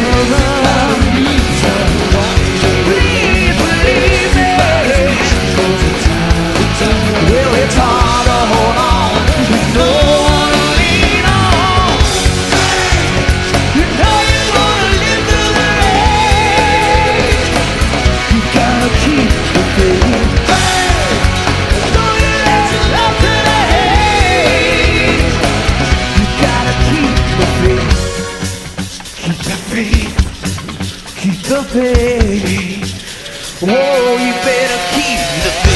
love. Keep the faith, keep the faith. Whoa, you better keep the faith.